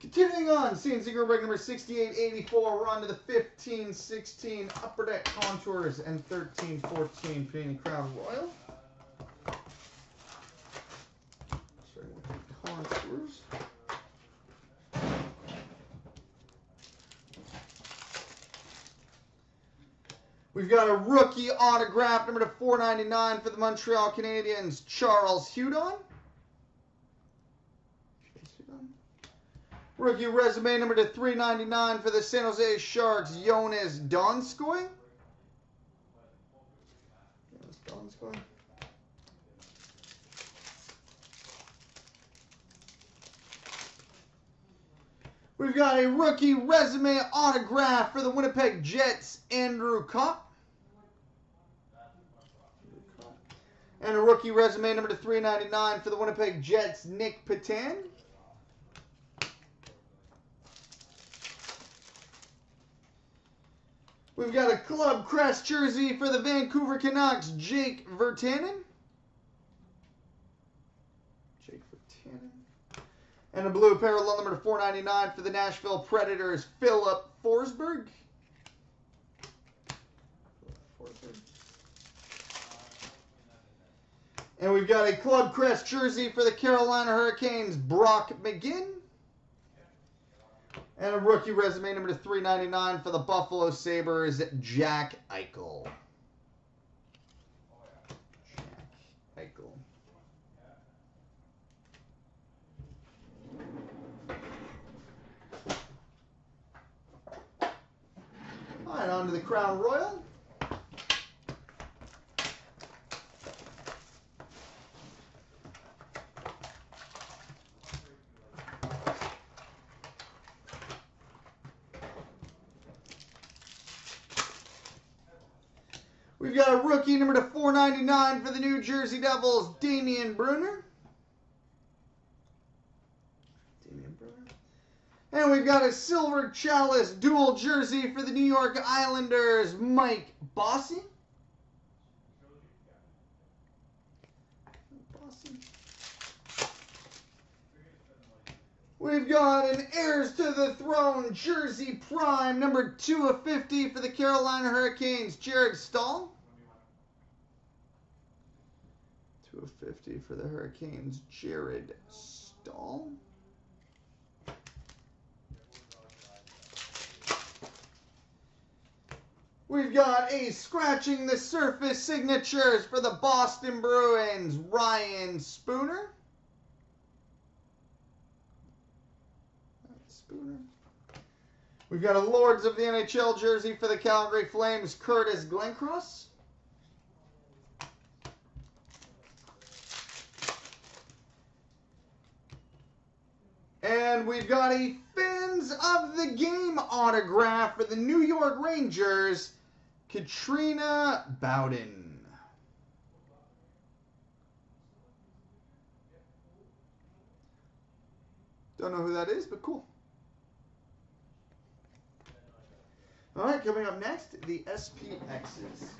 Continuing on, CNC Group break number 6884. We're on to the 15 16 Upper Deck Contours and 13 14 Panini Crown Royale. Starting with the contours. We've got a rookie autograph number to 499 for the Montreal Canadiens, Charles Hudon. Rookie resume number to 399 for the San Jose Sharks, Jonas Donskoi. Jonas Donskoi. We've got a rookie resume autograph for the Winnipeg Jets, Andrew Copp. And a rookie resume number to 399 for the Winnipeg Jets, Nick Petan. We've got a Club Crest jersey for the Vancouver Canucks, Jake Virtanen. Jake Virtanen. And a blue parallel number to 499 for the Nashville Predators, Filip Forsberg. And we've got a Club Crest jersey for the Carolina Hurricanes, Brock McGinn. And a rookie resume number to 399 for the Buffalo Sabres, Jack Eichel. Jack Eichel. All right, on to the Crown Royale. We've got a rookie number to 499 for the New Jersey Devils, Damien Brunner. Damien Brunner. And we've got a silver chalice dual jersey for the New York Islanders, Mike Bossy. We've got an heirs to the throne jersey prime number 2 of 50 for the Carolina Hurricanes, Jared Staal. 2 of 50 for the Hurricanes, Jared Staal. We've got a scratching the surface signatures for the Boston Bruins, Ryan. Spooner. We've got a Lords of the NHL jersey for the Calgary Flames, Curtis Glencross. And we've got a Fans of the Game autograph for the New York Rangers, Katrina Bowden. Don't know who that is, but cool. All right, coming up next, the SPXs.